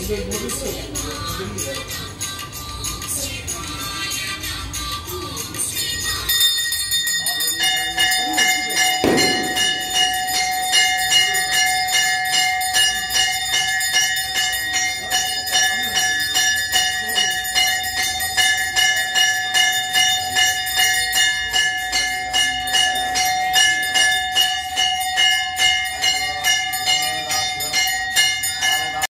이게 무릎이